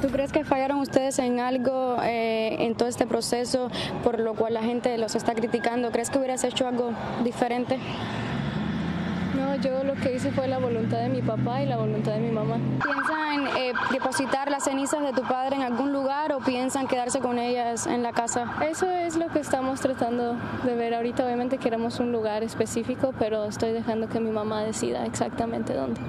¿Tú crees que fallaron ustedes en algo eh, en todo este proceso por lo cual la gente los está criticando? ¿Crees que hubieras hecho algo diferente? No, yo lo que hice fue la voluntad de mi papá y la voluntad de mi mamá. ¿Piensan eh, depositar las cenizas de tu padre en algún lugar o piensan quedarse con ellas en la casa? Eso es lo que estamos tratando de ver ahorita. Obviamente queremos un lugar específico, pero estoy dejando que mi mamá decida exactamente dónde.